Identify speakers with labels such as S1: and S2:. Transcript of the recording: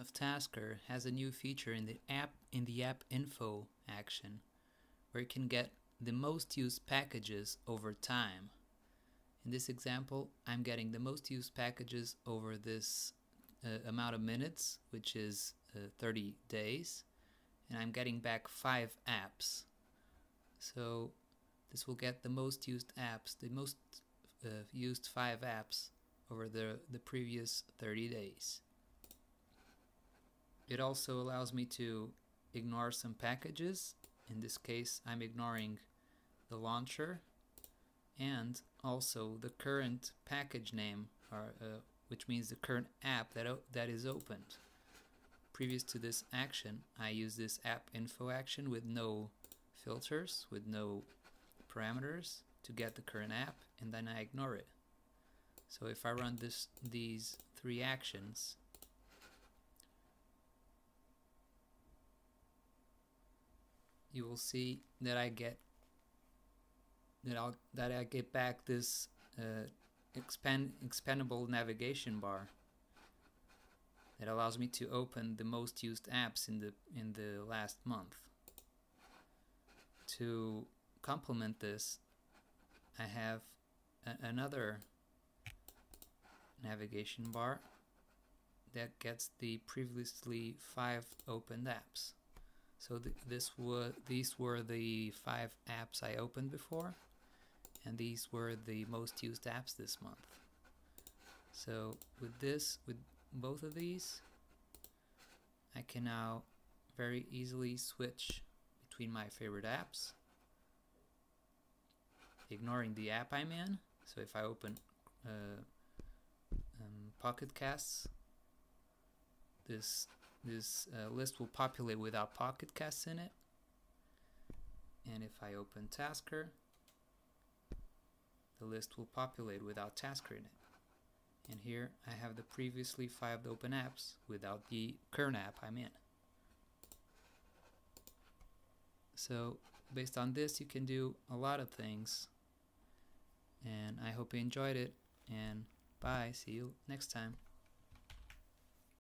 S1: of Tasker has a new feature in the app in the app info action where you can get the most used packages over time. In this example, I'm getting the most used packages over this uh, amount of minutes, which is uh, 30 days, and I'm getting back five apps. So this will get the most used apps, the most uh, used five apps over the, the previous 30 days. It also allows me to ignore some packages. In this case, I'm ignoring the launcher and also the current package name, or, uh, which means the current app that, that is opened. Previous to this action, I use this app info action with no filters, with no parameters to get the current app, and then I ignore it. So if I run this these three actions, you will see that I get that I'll that I get back this uh, expand expandable navigation bar that allows me to open the most used apps in the in the last month. To complement this, I have another navigation bar that gets the previously five opened apps. So th this were these were the five apps I opened before, and these were the most used apps this month. So with this, with both of these, I can now very easily switch between my favorite apps, ignoring the app I'm in. So if I open uh, um, Pocket Casts, this this uh, list will populate without Pocket Casts in it. And if I open Tasker, the list will populate without Tasker in it. And here I have the previously five open apps without the current app I'm in. So based on this you can do a lot of things and I hope you enjoyed it and bye see you next time